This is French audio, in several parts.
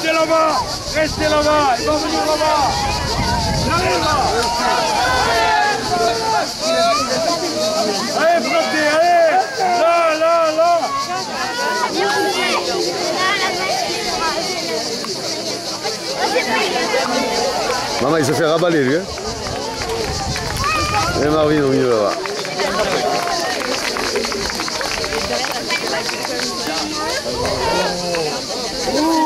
Restez là-bas Restez là-bas Il va venir là-bas Il là Allez, flottez, allez Là, là, là Maman, il se fait raballer, lui. Hein Et Marvin au milieu là-bas. Ouh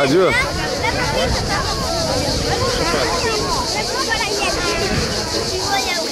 Adieu.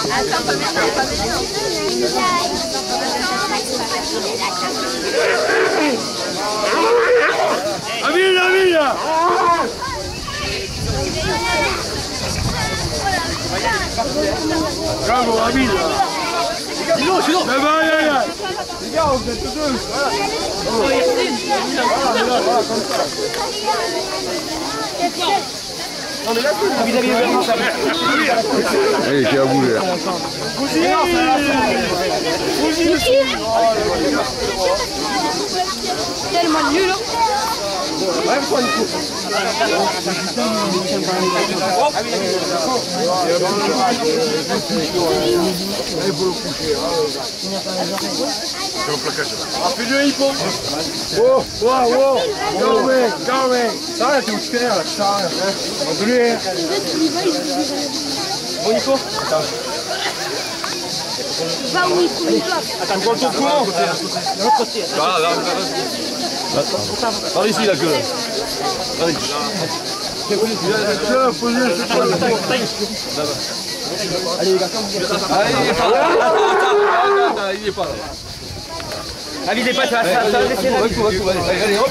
A amiga! Bravo, amiga! Sinon, sinon Mais bah, allez, allez Les gars, vous êtes tous deux Voilà Voilà, voilà, comme ça Non mais là, vous avez vraiment ça. Allez, j'ai à vous Tellement nul, Oh, oh, oh. Non, mais ça, c'est où tu là, ça, là. On peut. Bon, Nico Attends. Va où Nico Attends, ton courant. De l'autre côté. Là, là, là. Par ici, la gueule. Allez. Allez, les gars, Allez, il est pas là. Il est pas là. Se. Allez, hop.